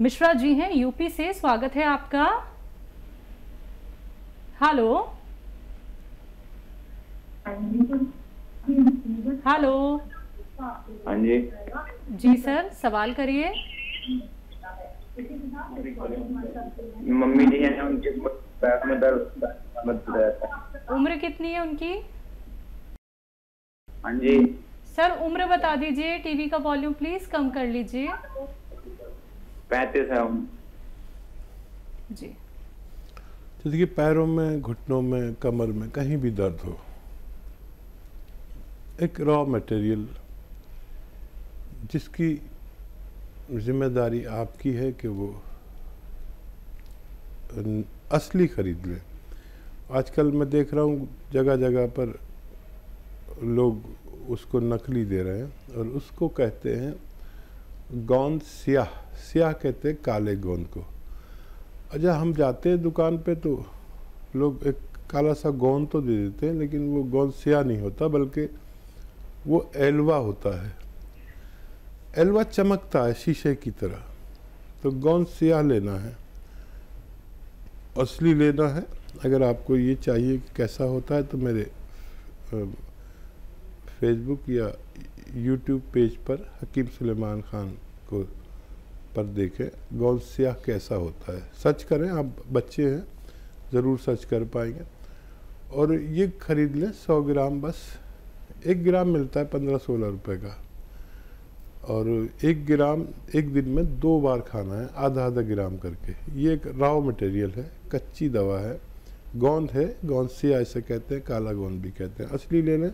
मिश्रा जी हैं यूपी से। स्वागत है आपका। हेलो। हेलो। हाँ जी। जी सर सवाल करिए। मम्मी जी है उनके पैर में दर्द है उम्र कितनी है उनकी? हाँ जी। सर उम्र बता दीजिए टीवी का वॉल्यूम प्लीज़ कम कर लीजिए। पैंतीस है हम जी। तो देखिए पैरों में घुटनों में कमर में कहीं भी दर्द हो एक रॉ मटेरियल जिसकी ज़िम्मेदारी आपकी है कि वो असली खरीद लें। आजकल मैं देख रहा हूँ जगह जगह पर लोग उसको नकली दे रहे हैं और उसको कहते हैं गोंद सियाह। सियाह कहते हैं काले गोंद को। अच्छा हम जाते हैं दुकान पे तो लोग एक काला सा गोंद तो दे देते हैं, लेकिन वो गोंद सियाह नहीं होता, बल्कि वो एलवा होता है। एलवा चमकता है शीशे की तरह। तो गोंद सियाह लेना है, असली लेना है। अगर आपको ये चाहिए कि कैसा होता है तो मेरे फेसबुक या यूट्यूब पेज पर हकीम सुलेमान खान को पर देखें गौल सियाह कैसा होता है। सर्च करें, आप बच्चे हैं, ज़रूर सर्च कर पाएँगे। और ये खरीद लें, सौ ग्राम बस। एक ग्राम मिलता है पंद्रह सोलह रुपए का। और एक ग्राम, एक दिन में दो बार खाना है, आधा आधा ग्राम करके। ये एक राव मटेरियल है, कच्ची दवा है। गोंद है, गोंद सिया इसे कहते हैं, काला गोंद भी कहते हैं। असली ले लें,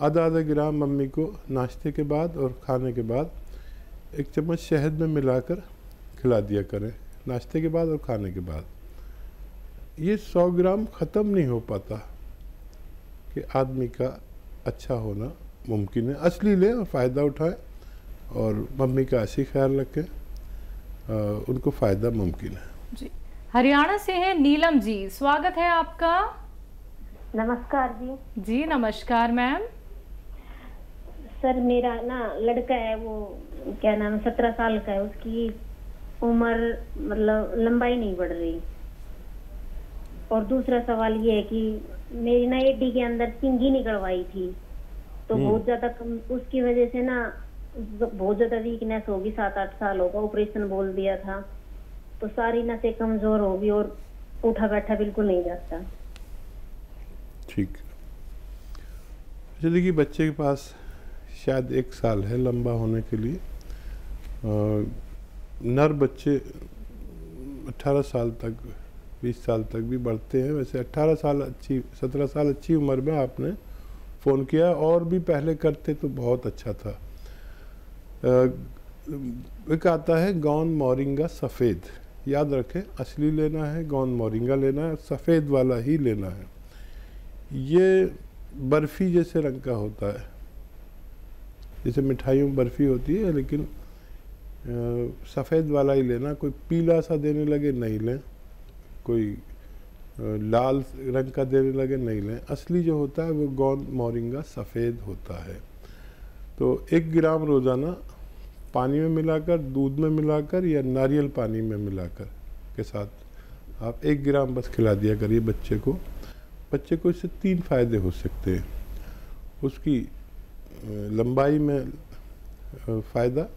आधा आधा ग्राम मम्मी को नाश्ते के बाद और खाने के बाद एक चम्मच शहद में मिलाकर खिला दिया करें। नाश्ते के बाद और खाने के बाद। ये सौ ग्राम ख़त्म नहीं हो पाता कि आदमी का अच्छा होना मुमकिन है। असली लें और फ़ायदा उठाएँ और मम्मी का ऐसी ख्याल रखें। उनको फ़ायदा मुमकिन है। जी। हरियाणा से हैं नीलम जी। स्वागत है आपका। नमस्कार जी। जी नमस्कार मैम। सर मेरा ना लड़का है वो क्या नाम है सत्रह साल का है उसकी उम्र मतलब लंबाई नहीं बढ़ रही। और दूसरा सवाल ये है कि मेरी ना एडी के अंदर सिंगी निकलवाई थी तो हम्म। बहुत ज़्यादा कम उसकी वजह से ना बहुत ज़्यादा वीकनेस होगी सात आठ साल होगा ऑपरेशन बोल दिया था तो सारी नसें कमज़ोर होगी और उठा बैठा बिल्कुल नहीं जाता। ठीक। अच्छा देखिए बच्चे के पास शायद एक साल है लंबा होने के लिए। नर बच्चे 18 साल तक 20 साल तक भी बढ़ते हैं। वैसे 18 साल अच्छी 17 साल अच्छी उम्र में आपने फ़ोन किया और भी पहले करते तो बहुत अच्छा था। एक आता है, गौन मोरिंगा सफ़ेद। याद रखें, असली लेना है, गौन मोरिंगा लेना है, सफ़ेद वाला ही लेना है। ये बर्फ़ी जैसे रंग का होता है। जैसे मिठाइयों में बर्फ़ी होती है, लेकिन सफ़ेद वाला ही लेना। कोई पीला सा देने लगे, नहीं लें। कोई लाल रंग का देने लगे, नहीं लें। असली जो होता है, वो गोंद मोरिंगा सफ़ेद होता है। तो एक ग्राम रोज़ाना पानी में मिलाकर, दूध में मिलाकर या नारियल पानी में मिलाकर के साथ आप एक ग्राम बस खिला दिया करिए बच्चे को। बच्चे को इससे तीन फ़ायदे हो सकते हैं। उसकी लंबाई में फ़ायदा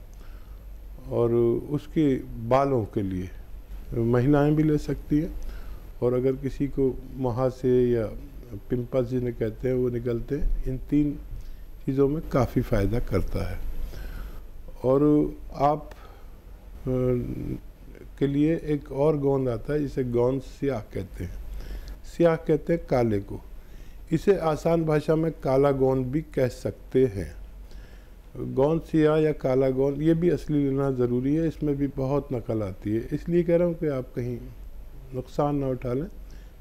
और उसके बालों के लिए महिलाएँ भी ले सकती हैं। और अगर किसी को मुहासे या पिंपल्स जिन्हें कहते हैं, वो निकलते हैं, इन तीन चीज़ों में काफ़ी फ़ायदा करता है। और आप के लिए एक और गोंद आता है, जिसे गोंद सियाह कहते हैं। सियाह कहते हैं काले को। इसे आसान भाषा में काला गोंद भी कह सकते हैं। गोंद सियाह या काला गोंद ये भी असली लेना ज़रूरी है, इसमें भी बहुत नकल आती है। इसलिए कह रहा हूँ कि आप कहीं नुकसान ना उठा लें,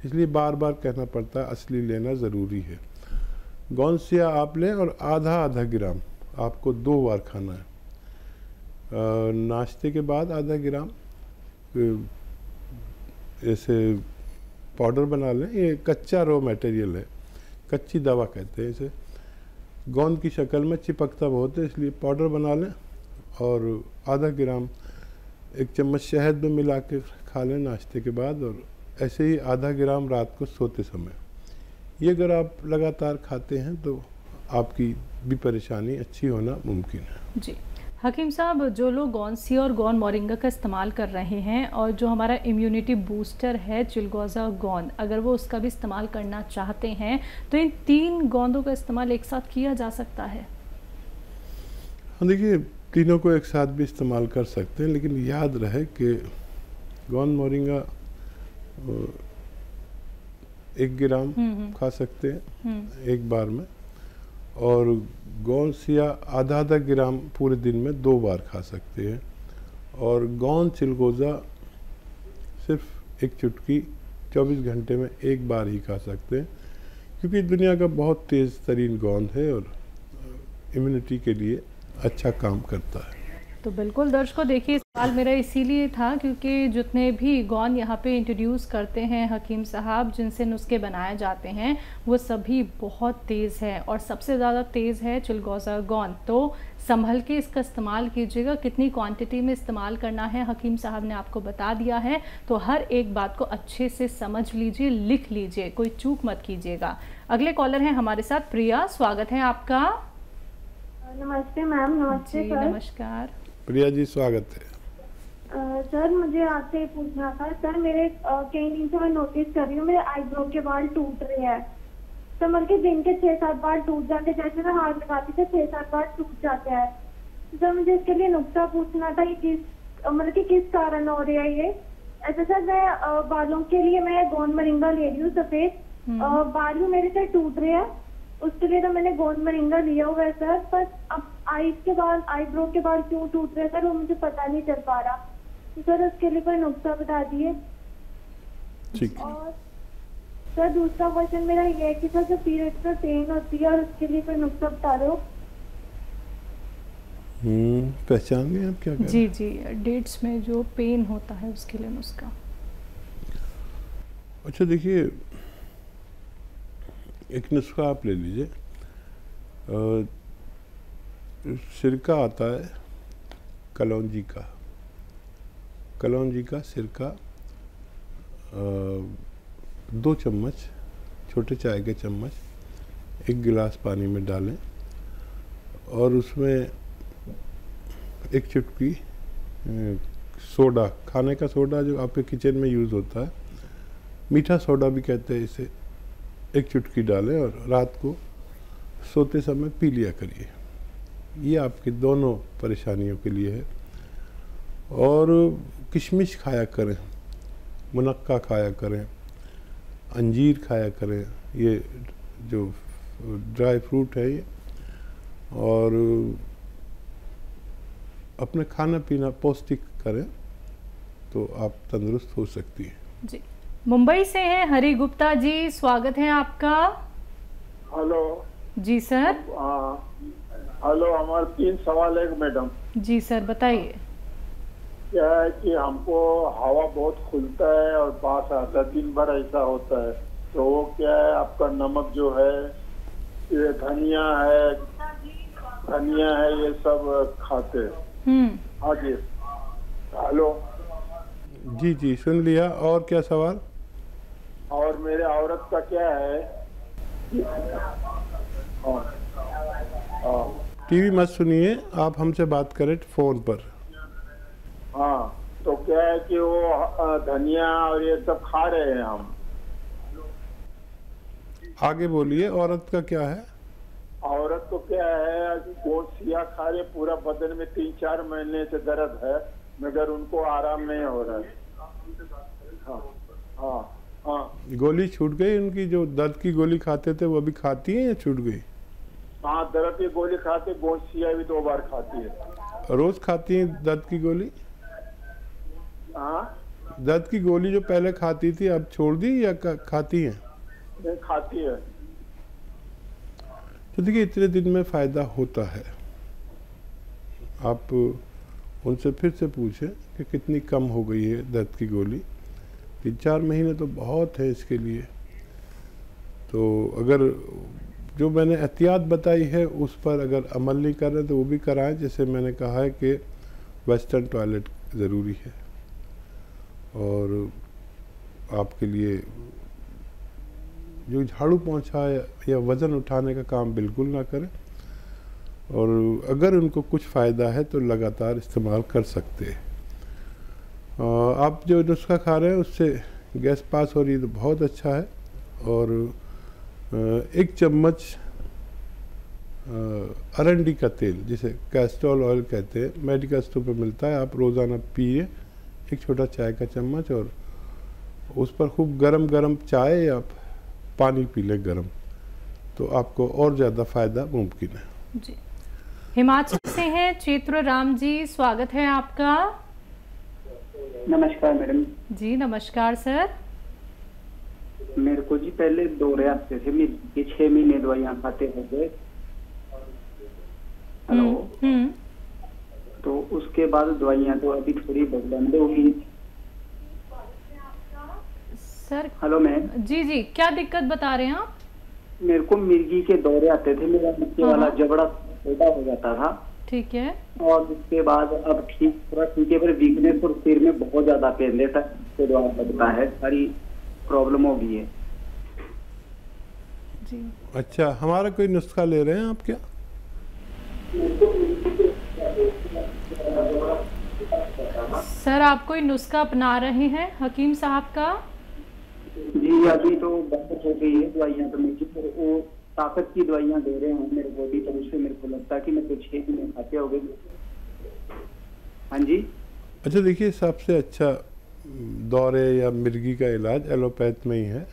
इसलिए बार बार कहना पड़ता है, असली लेना ज़रूरी है। गोंद सियाह आप लें और आधा आधा ग्राम, आपको दो बार खाना है। नाश्ते के बाद आधा ग्राम ऐसे पाउडर बना लें, ये कच्चा रॉ मटेरियल है, कच्ची दवा कहते हैं इसे। गोंद की शक्ल में चिपकता बहुत है, इसलिए पाउडर बना लें और आधा ग्राम एक चम्मच शहद में मिला के खा लें नाश्ते के बाद और ऐसे ही आधा ग्राम रात को सोते समय। ये अगर आप लगातार खाते हैं तो आपकी भी परेशानी अच्छी होना मुमकिन है। जी। हकीम साहब जो लोग गौनसी और गौन मोरिंगा का इस्तेमाल कर रहे हैं और जो हमारा इम्यूनिटी बूस्टर है चिलगोज़ा गोंद अगर वो उसका भी इस्तेमाल करना चाहते हैं तो इन तीन गोंदों का इस्तेमाल एक साथ किया जा सकता है? हाँ देखिए तीनों को एक साथ भी इस्तेमाल कर सकते हैं लेकिन याद रहे कि गौन मोरिंगा एक ग्राम हम्म, हम्म, खा सकते हैं हम्म, एक बार में। और गौन सिया आधा आधा ग्राम पूरे दिन में दो बार खा सकते हैं। और गौन चिलगोज़ा सिर्फ़ एक चुटकी 24 घंटे में एक बार ही खा सकते हैं, क्योंकि दुनिया का बहुत तेज़ तरीन गोंद है और इम्यूनिटी के लिए अच्छा काम करता है। तो बिल्कुल, दर्शकों, देखिए सवाल मेरा इसीलिए था क्योंकि जितने भी गौन यहाँ पे इंट्रोड्यूस करते हैं हकीम साहब जिनसे नुस्खे बनाए जाते हैं वो सभी बहुत तेज़ है और सबसे ज़्यादा तेज़ है चिलगोज़ा गौन। तो संभल के इसका इस्तेमाल कीजिएगा। कितनी क्वांटिटी में इस्तेमाल करना है हकीम साहब ने आपको बता दिया है। तो हर एक बात को अच्छे से समझ लीजिए लिख लीजिए कोई चूक मत कीजिएगा। अगले कॉलर हैं हमारे साथ प्रिया स्वागत है आपका। नमस्ते मैम नमस्ते जी नमस्कार। प्रिया जी स्वागत है। सर मुझे आपसे पूछना था। सर मेरे कई दिन से मैं नोटिस कर रही हूँ मेरे आईब्रो के बाल टूट रहे हैं। तो मतलब कि दिन के छह सात बार टूट जाते हैं। जैसे मैं हाथ लगाती थी छह सात बार टूट जाते हैं। तो सर मुझे इसके लिए नुस्खा पूछना था किस मतलब कि किस कारण हो रहा है ये? ऐसा सर मैं बालों के लिए मैं गोंद मरिंगा ले रही हूँ सफ़ेद। हम्म। बाल भी मेरे से टूट रहे हैं। उसके लिए तो मैंने गोंद मरिंगा लिया हुआ है सर पर अब आईज के बाल आईब्रो के बाल क्यों टूट रहे हैं सर वो मुझे पता नहीं चल पा रहा। तो सर उसके लिए कोई नुस्खा बता दिए। ठीक। है और सर दूसरा क्वेश्चन मेरा ये है कि सर जो पीरियड में पेन होती है और उसके लिए कोई नुस्खा बता दो हम्म, पहचान गए आप क्या कर? जी जी डेट्स में जो पेन होता है उसके लिए नुस्खा। अच्छा देखिए एक नुस्खा आप ले लीजिए। सिरका आता है कलौजी का। कलौंजी का सिरका दो चम्मच, छोटे चाय के चम्मच, एक गिलास पानी में डालें और उसमें एक चुटकी सोडा, खाने का सोडा जो आपके किचन में यूज़ होता है, मीठा सोडा भी कहते हैं इसे, एक चुटकी डालें और रात को सोते समय पी लिया करिए। ये आपकी दोनों परेशानियों के लिए है। और किशमिश खाया करें मुनक्का खाया करें अंजीर खाया करें ये जो ड्राई फ्रूट है ये और अपने खाना पीना पौष्टिक करें तो आप तंदुरुस्त हो सकती हैं। जी। मुंबई से हैं हरि गुप्ता जी स्वागत है आपका। हेलो। जी सर। हाँ हेलो हमारे तीन सवाल है मैडम। जी सर बताइए। क्या है कि हमको हवा बहुत खुलता है और बास आता है दिन भर ऐसा होता है। तो वो क्या है आपका नमक जो है ये धनिया है धनिया है ये सब खाते हैं। हम्म। हाँ जी हेलो। जी जी सुन लिया। और क्या सवाल? और मेरे औरत का क्या हाँ? टीवी मत सुनिए आप हमसे बात करें फ़ोन पर। हाँ तो क्या है कि वो धनिया और ये सब खा रहे हैं हम। आगे बोलिए औरत का क्या है? औरत को क्या है वो सिया खा रहे पूरा बदन में तीन चार महीने से दर्द है मगर उनको आराम नहीं हो रहा है। हाँ हाँ हाँ। गोली छूट गई उनकी जो दर्द की गोली खाते थे वो अभी खाती है या छूट गई? हाँ दर्द की गोली खाते गोश्त सिया भी दो बार खाती है। रोज़ खाती है दर्द की गोली? दर्द की गोली जो पहले खाती थी अब छोड़ दी या खाती हैं? खाती है। तो देखिए इतने दिन में फ़ायदा होता है। आप उनसे फिर से पूछें कि कितनी कम हो गई है दर्द की गोली। तीन चार महीने तो बहुत है इसके लिए। तो अगर जो मैंने एहतियात बताई है उस पर अगर अमल नहीं कर रहे तो वो भी कराएँ जैसे मैंने कहा है कि वेस्टर्न टॉयलेट ज़रूरी है। और आपके लिए जो झाड़ू या, या वज़न उठाने का काम बिल्कुल ना करें। और अगर उनको कुछ फ़ायदा है तो लगातार इस्तेमाल कर सकते हैं। आप जो नुस्खा खा रहे हैं उससे गैस पास हो रही है तो बहुत अच्छा है। और एक चम्मच अरंडी का तेल जिसे कैस्ट्रॉल ऑयल कहते हैं मेडिकल स्टोर पर मिलता है आप रोज़ाना पिए। एक छोटा चाय का चम्मच और उस पर खूब गरम गरम चाय या पानी पी लें गरम। तो आपको और ज़्यादा फ़ायदा मुमकिन है। जी। हिमाचल से हैं चित्र राम जी स्वागत है आपका। नमस्कार मैडम। जी नमस्कार सर। मेरे को जी पहले दौरे आते थे मेरे छह महीने दवाइयाँ खाते हो गए हेलो। हम्म हम्म, तो उसके बाद दवाइयाँ तो अभी थोड़ी बंद होगी। Sir hello ma'am. जी जी क्या दिक्कत बता रहे हैं आप? मेरे को मिर्गी के दौरे आते थे मेरा नीचे वाला हाँ। जबड़ा छोटा हो जाता था। ठीक है। और उसके बाद अब ठीक थोड़ा ठीक है पर वीकनेस और सिर में बहुत ज़्यादा पेन देता है द्वारा लगता है। सारी प्रॉब्लम हो गई है। जी। अच्छा हमारा कोई नुस्खा ले रहे हैं आप क्या? सर आप कोई नुस्खा अपना रहे हैं? हकीम साहब का? जी अभी तो बंद हो गई है दवाइयाँ तो मुझे तो वो ताकत की दवाइयाँ दे रहे हैं मेरे बॉडी पर उससे मेरे को लगता है कि मैं कुछ छह महीने खाते हो गए हाँ जी? अच्छा देखिए सबसे अच्छा दौरे या मिर्गी का इलाज एलोपैथ में ही है।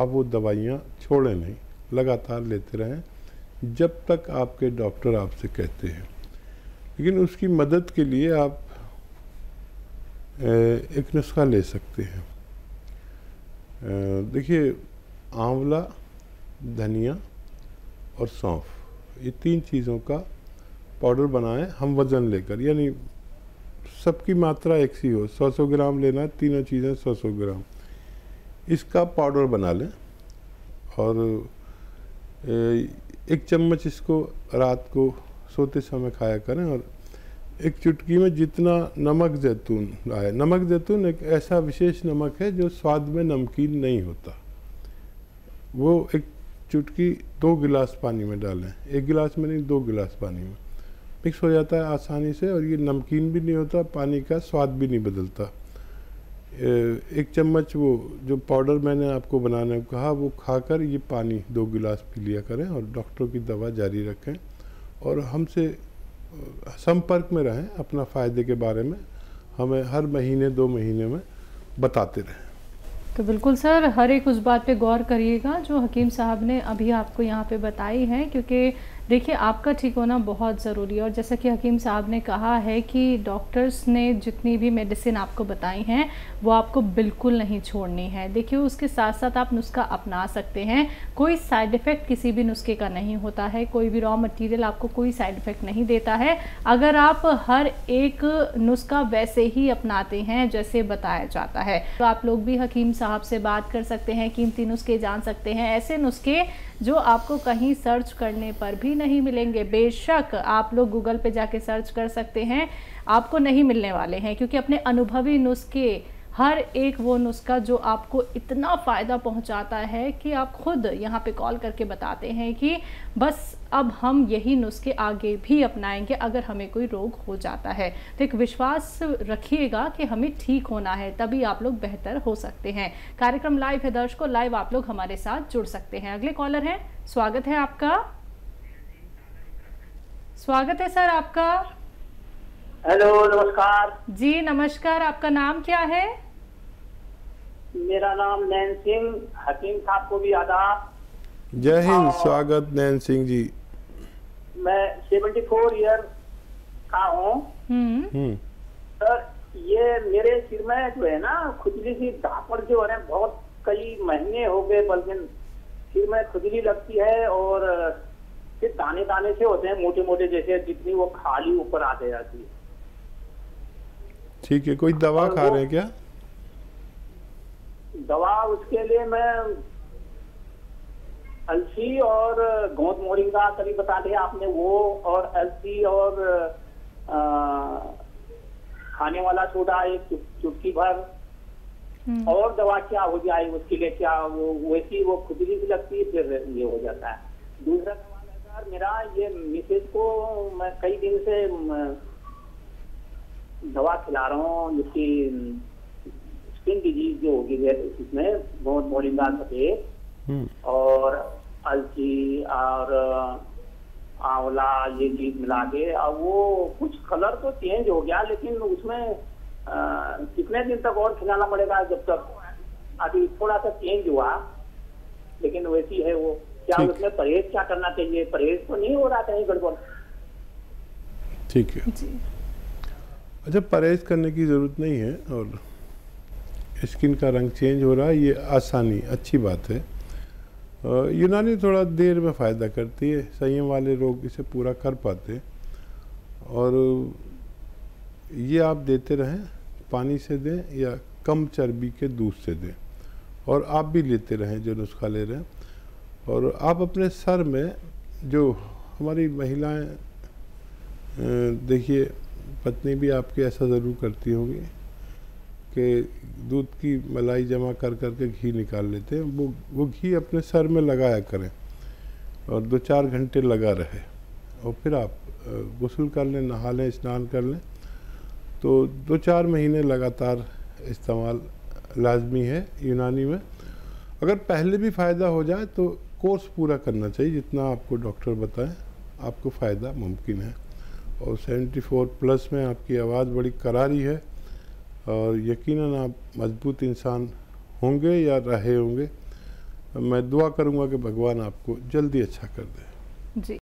आप वो दवाइयाँ छोड़ें नहीं लगातार लेते रहें। जब तक आपके डॉक्टर आपसे कहते हैं। लेकिन उसकी मदद के लिए आप एक नुस्खा ले सकते हैं। देखिए, आंवला, धनिया और सौंफ, ये तीन चीज़ों का पाउडर बनाएँ, हम वज़न लेकर, यानी सबकी मात्रा एक सी हो, सौ सौ ग्राम लेना है, तीनों चीज़ें सौ सौ ग्राम। इसका पाउडर बना लें और एक चम्मच इसको रात को सोते समय खाया करें और एक चुटकी में जितना नमक जैतून आए नमक जैतून एक ऐसा विशेष नमक है जो स्वाद में नमकीन नहीं होता। वो एक चुटकी दो गिलास पानी में डालें, एक गिलास में नहीं, दो गिलास पानी में। मिक्स हो जाता है आसानी से और ये नमकीन भी नहीं होता, पानी का स्वाद भी नहीं बदलता। एक चम्मच वो जो पाउडर मैंने आपको बनाने को कहा, वो खाकर ये पानी दो गिलास पी लिया करें और डॉक्टर की दवा जारी रखें। और हमसे संपर्क में रहें, अपना फ़ायदे के बारे में, हमें हर महीने, दो महीने में बताते रहें। तो बिल्कुल सर, हर एक उस बात पे गौर करिएगा, जो हकीम साहब ने अभी आपको यहाँ पे बताई है, क्योंकि देखिए, आपका ठीक होना बहुत ज़रूरी है और जैसा कि हकीम साहब ने कहा है कि डॉक्टर्स ने जितनी भी मेडिसिन आपको बताई हैं, वो आपको बिल्कुल नहीं छोड़नी है। देखिए, उसके साथ साथ आप नुस्खा अपना सकते हैं। कोई साइड इफ़ेक्ट किसी भी नुस्खे का नहीं होता है। कोई भी रॉ मटेरियल आपको कोई साइड इफ़ेक्ट नहीं देता है। अगर आप हर एक नुस्खा वैसे ही अपनाते हैं, जैसे बताया जाता है। तो आप लोग भी हकीम साहब से बात कर सकते हैं, कीमती नुस्खे जान सकते हैं। ऐसे नुस्खे जो आपको कहीं सर्च करने पर भी नहीं मिलेंगे। बेशक आप लोग गूगल पे जाके सर्च कर सकते हैं, आपको नहीं मिलने वाले हैं, क्योंकि अपने अनुभवी नुस्खे हर एक वो नुस्खा जो आपको इतना फ़ायदा पहुंचाता है कि आप खुद यहाँ पे कॉल करके बताते हैं कि बस अब हम यही नुस्खे आगे भी अपनाएँगे अगर हमें कोई रोग हो जाता है। तो एक विश्वास रखिएगा कि हमें ठीक होना है, तभी आप लोग बेहतर हो सकते हैं। कार्यक्रम लाइव है दर्शकों, लाइव आप लोग हमारे साथ जुड़ सकते हैं। अगले कॉलर हैं। स्वागत है आपका। स्वागत है सर आपका। हेलो नमस्कार। जी नमस्कार आपका नाम क्या है? मेरा नाम नैन सिंह हकीम साहब को भी आदाब जय हिंद स्वागत नैन सिंह जी। मैं सेवेंटी फोर ईयर का हूँ। हम्म। हम्म। सर ये मेरे सिर में जो है ना खुजली सी धापड़ जो है बहुत कई महीने हो गए बल्कि सिर में खुजली लगती है और फिर दाने दाने से होते हैं मोटे मोटे जैसे जितनी वो खाली ऊपर आते जाती है। ठीक है कोई दवा खा रहे हैं क्या? दवा उसके लिए मैं अलसी और गोंद मोरिंगा कभी बता दिया आपने वो और अलसी और अ, खाने वाला सोडा एक चुटकी भर। हम्म, और दवा क्या हो जाए उसके लिए क्या वो वैसी वो खुजली भी लगती है फिर ये हो जाता है। दूसरा सवाल है सर मेरा ये मिसेज को मैं कई दिन से म, दवा खिला रहा हूँ जिसकी स्किन डिज़ीज़ जो होगी है इसमें बहुत मोरिंदा सफ़ेद हम्म, और अलसी और आंवला ये चीज़ मिला के और वो कुछ कलर तो चेंज हो गया लेकिन उसमें कितने दिन तक और खिलाना पड़ेगा जब तक? अभी थोड़ा सा चेंज हुआ लेकिन वैसी है वो। क्या उसमें परहेज क्या करना चाहिए? परहेज तो नहीं हो रहा कहीं गड़बड़। ठीक है। जी। अच्छा परहेज करने की ज़रूरत नहीं है और स्किन का रंग चेंज हो रहा है, ये आसानी, अच्छी बात है। यूनानी थोड़ा देर में फ़ायदा करती है, संयम वाले लोग इसे पूरा कर पाते हैं। और ये आप देते रहें, पानी से दें या कम चर्बी के दूध से दें। और आप भी लेते रहें, जो नुस्खा ले रहे हैं। और आप अपने सर में जो हमारी महिलाएँ देखिए पत्नी भी आपकी ऐसा ज़रूर करती होगी कि दूध की मलाई जमा कर कर के घी निकाल लेते हैं। वो वो घी अपने सर में लगाया करें और दो चार घंटे लगा रहे और फिर आप गुस्ल कर लें, नहा लें, स्नान कर लें। तो दो चार महीने लगातार इस्तेमाल लाजमी है यूनानी में। अगर पहले भी फ़ायदा हो जाए तो कोर्स पूरा करना चाहिए जितना आपको डॉक्टर बताएँ, आपको फ़ायदा मुमकिन है। और 74 प्लस में आपकी आवाज़ बड़ी करारी है और यकीनन आप मज़बूत इंसान होंगे या रहे होंगे। मैं दुआ करूँगा कि भगवान आपको जल्दी अच्छा कर दे। जी।